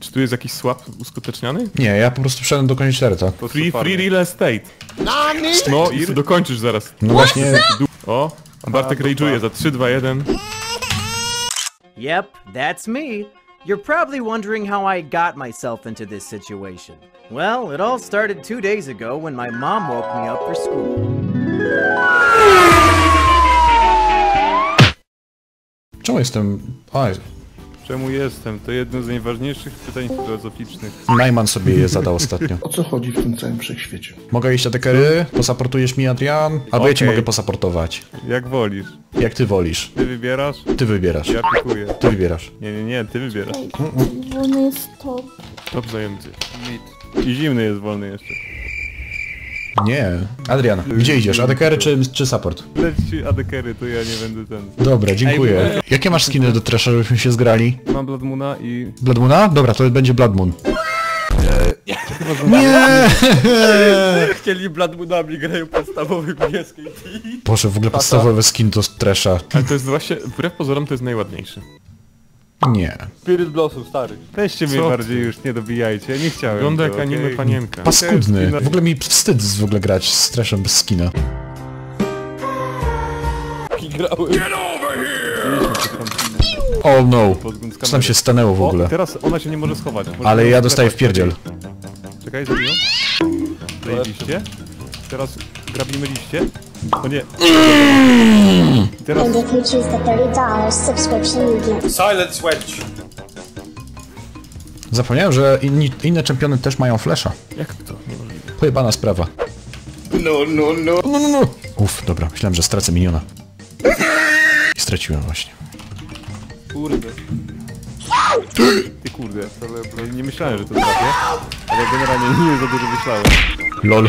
Czy tu jest jakiś swap uskuteczniony? Nie, ja po prostu wszedłem do konieczerta. To Free, free real estate. No i dokończysz zaraz. No właśnie, O, Bartek rage'uje za 3, 2, 1. Yep, that's me. You're probably wondering how I got myself into this situation. Well, it all started two days ago when my mom woke me up for school. czemu jestem... Oj, Czemu jestem? To jedno z najważniejszych pytań filozoficznych. Najman sobie je zadał ostatnio. O co chodzi w tym całym wszechświecie? Mogę iść adekery? Posaportujesz mi, Adrian? Albo ja ci Okej. mogę posaportować. Jak wolisz. Jak ty wolisz. Ty wybierasz? Ty wybierasz. Ja pikuję. Ty wybierasz. Nie, nie, nie, ty wybierasz. Wolny jest top. Top zajęty. I zimny jest wolny jeszcze. Nie. Adrian, gdzie idziesz? Adekery czy, czy support? Leć adekery, to ja nie będę ten. Dobra, dziękuję. Jakie masz skiny do Trasha, żebyśmy się zgrali? Mam Bloodmoona i... Bloodmoona? Dobra, to będzie Bloodmoon. Nie! Chcieli Bloodmoonami grają podstawowy niebieskiej Boże, w ogóle podstawowy skin to Trasha. Ale to jest właśnie, wbrew pozorom to jest najładniejszy. Nie. Spirit Blossom, stary. Weźcie mnie Co bardziej ty? już, nie dobijajcie, ja nie chciałem. Wygląda jak anime panienka. Paskudny. W ogóle mi wstyd w ogóle grać z Trashem bez skina. I grały. Oh no. Podgląd z Co tam się stanęło w O, ogóle? teraz ona się nie może schować. Może Ale ja dostaję w pierdziel. Czekaj, zabiją. Zajebiście. Teraz grabimy liście. O nie. I teraz And if you choose the $30 subscription, you get Silent Wedge. Zapomniałem, że inni, inne czempiony też mają flasha. Jak to? Pojebana sprawa. No, no, no. No, no, no. Uff, dobra, myślałem, że stracę miniona. I straciłem właśnie. Kurde. Ty kurde, ale nie myślałem, że to trafię. Ale generalnie nie za dużo myślałem. LOL.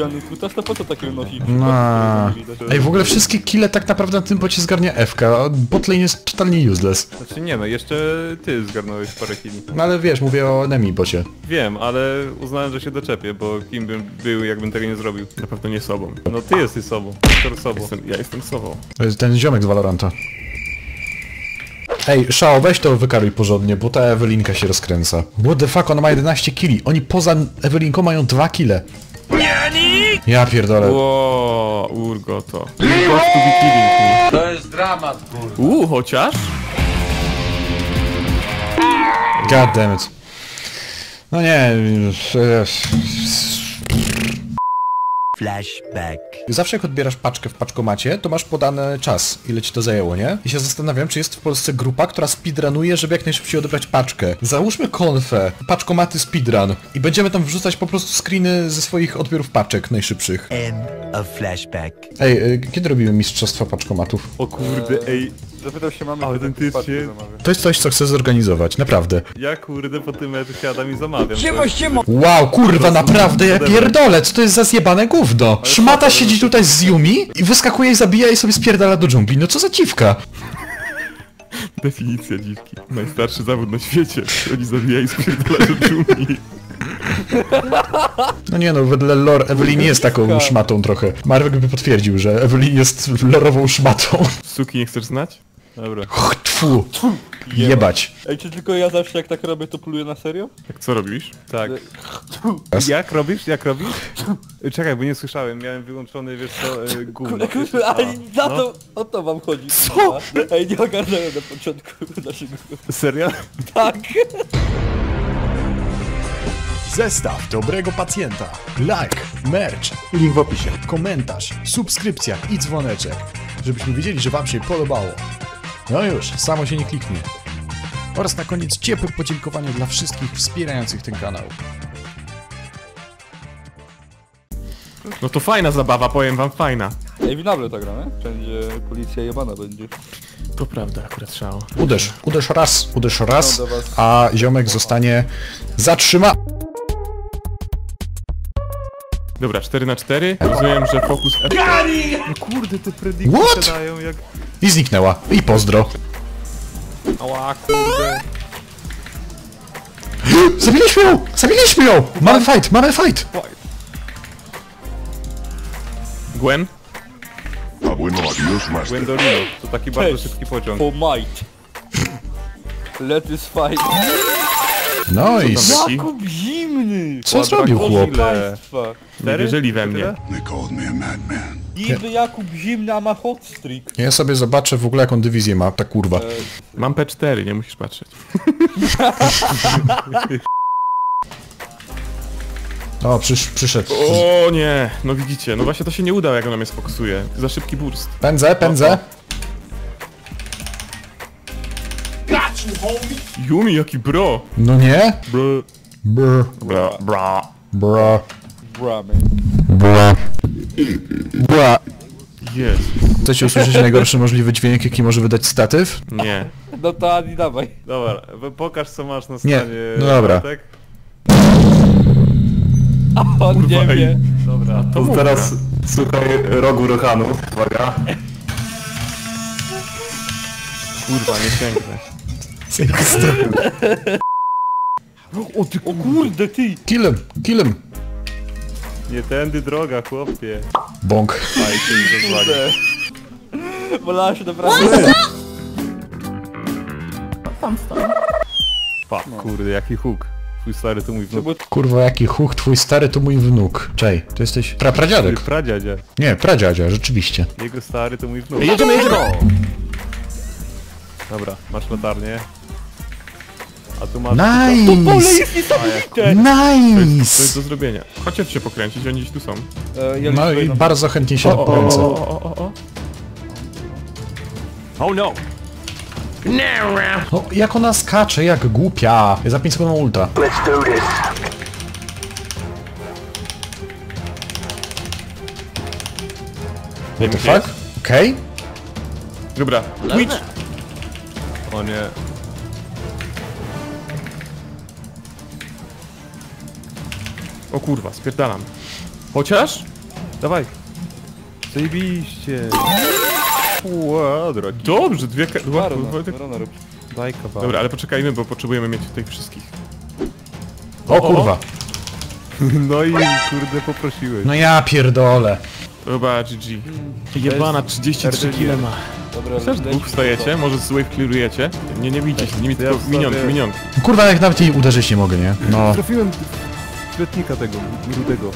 Niewidzialny kutas, to po co takie nosi? No. Ej, w ogóle wszystkie kile tak naprawdę na tym bocie zgarnia FK, a botlane jest totalnie useless. Znaczy nie no, jeszcze ty zgarnąłeś parę kili. No ale wiesz, mówię o enemy bocie. Wiem, ale uznałem, że się doczepię, bo kim bym był, jakbym tego nie zrobił. Na pewno nie sobą. No ty jesteś sobą. Doktor sobą. Jestem, ja jestem sobą. To jest ten ziomek z Valoranta. Ej, Shao, weź to wykaruj porządnie, bo ta Ewelinka się rozkręca. What the fuck, ona ma 11 kili. Oni poza Ewelinką mają 2 kile. Ja pierdolę. Ło, urgo to. Jest dramat, kurde. Uuu, chociaż? God damn it. No nie... Flashback. Zawsze jak odbierasz paczkę w paczkomacie, to masz podany czas, ile ci to zajęło, nie? I się zastanawiam, czy jest w Polsce grupa, która speedrunuje, żeby jak najszybciej odebrać paczkę. Załóżmy konfę, paczkomaty speedrun i będziemy tam wrzucać po prostu screeny ze swoich odbiorów paczek najszybszych. End of flashback. Ej, y, kiedy robimy mistrzostwa paczkomatów? O kurde, ej. Zapytał się mamy, zamawia. To jest coś, co chcę zorganizować, naprawdę. Ja kurde po tym meczu siadam i zamawiam. Siema, Wow, kurwa, naprawdę, ja pierdolę, co to jest za zjebane gówno? Szmata siedzi tutaj z Yumi i wyskakuje i zabija i sobie spierdala do dżungli, no co za dziwka? Definicja dziwki. Najstarszy zawód na świecie. Oni zabija i spierdala do dżungli. No nie no, wedle lore Evelyn jest taką szmatą trochę. Marwek by potwierdził, że Evelyn jest lorową szmatą. Suki nie chcesz znać? Dobra. Tfu, jebać. Ej, czy tylko ja zawsze jak tak robię, to pluję na serio? Jak co robisz? Tak. Jak robisz? Jak robisz? Czekaj, bo nie słyszałem, miałem wyłączony, wiesz co, e, gówno. Kurde, ale za no. to, o to wam chodzi. Co? Ej, nie ogarnąłem na początku naszego... Serio? Tak! Zestaw dobrego pacjenta. Like, merch, link w opisie, komentarz, subskrypcja i dzwoneczek, żebyśmy wiedzieli, że wam się podobało. No już, samo się nie kliknie. Oraz na koniec ciepłe podziękowanie dla wszystkich wspierających ten kanał. No to fajna zabawa, powiem wam, fajna. Ej, winable ta gra, nie? Wszędzie policja jebana będzie. To prawda, akurat szał. Uderz, uderz raz, uderz raz, a ziomek zostanie zatrzyma... Dobra, 4 na 4 Rozumiem, że fokus F... No kurde, te predikty What? gadają jak... I zniknęła. I pozdro. Ała, kurde. Zabiliśmy ją! Zabiliśmy ją! Mamy fight, mamy fight! Gwen? Gwendolino, to taki bardzo Cześć. szybki pociąg. For might. Let us fight. Nice! Taki? Jakub zimny! Co zrobił chłop? Państwa. Nie wierzyli we mnie. Niby Jakub zimny, a ma hot streak. Ja sobie zobaczę w ogóle jaką dywizję ma, ta kurwa. Mam P4, nie musisz patrzeć. O, przysz, przyszedł. O nie, no widzicie, no właśnie to się nie uda jak ona mnie sfokusuje. Za szybki burst. Pędzę, pędzę. Yumi, jaki bro! No nie? Bro. Brr, Bra, bra. bra, bra. Bra. Jest. Chcecie usłyszeć najgorszy możliwy dźwięk, jaki może wydać statyw? Nie. No to Adi dawaj. Dobra, pokaż co masz na Nie, stanie. no dobra. Bartek. On nie ej. wie. Dobra, to mów, Teraz słuchaj rogu Rohanu. Uwaga. Kurwa, nie sięgnę. O ty o kurde ty! Kill him, kill him. nie tędy droga, chłopie. Bąk. Wolała się naprawdę. Pa, kurde, jaki huk. Twój stary to mój wnuk. Kurwa, jaki huch, twój stary to mój wnuk. Czej, to jesteś pra Twój pradziadek. pradziadzia. Nie, pradziadzia, rzeczywiście. Jego stary to mój wnuk. Jedziemy, jedziemy! Dobra, masz latarnię. A tu masz... Nice! jest niesamowite! To jest Nice! do zrobienia. Chodźcie tu się pokręcić, oni gdzieś tu są. E, ja No i liczę, bardzo chętnie się pokręcę. o, o, o, o. Oh no! No, jak ona skacze, jak głupia. Ja za 5 sekund ulta. What the fuck? Okej? Dobra, Twitch! O nie. O kurwa, spierdalam. Chociaż? Dawaj. Zajebiście. Ła, drogi. Dobrze, dwie ka... Barona, tak-. Daj kawałek. Dobra, ale poczekajmy, bo potrzebujemy mieć tutaj wszystkich. O kurwa. No i kurde poprosiłeś. No ja pierdolę. Chyba GG. Jebana, 33 kile ma. Dobra, Też dwóch wstajecie, może z wave clearujecie. Nie, nie bijcie się z nimi, tylko minionki, minionki. Kurwa, jak nawet jej uderzyć nie mogę, nie? No. Trafiłem świetnika tego, rudego.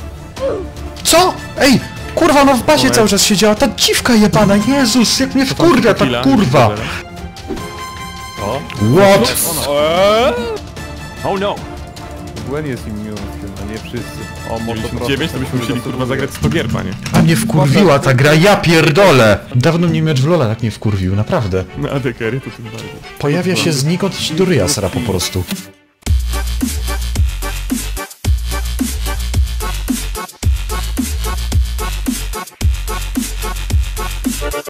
Co? Ej! Kurwa, no w bazie Moment. cały czas siedziała ta dziwka jebana, Jezus, jak mnie wkurwia ta kurwa! O, What? oh no! Gwen jest immunkiem, a nie wszyscy. O, może 9 to byśmy musieli kurwa zagrać 100 gier, panie. A mnie wkurwiła ta gra, ja pierdolę! Dawno mnie mecz w Lola tak nie wkurwił, naprawdę. Na dekery to tym bardziej. Pojawia się znikąd i ci do ryja sra po prostu.